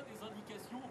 des indications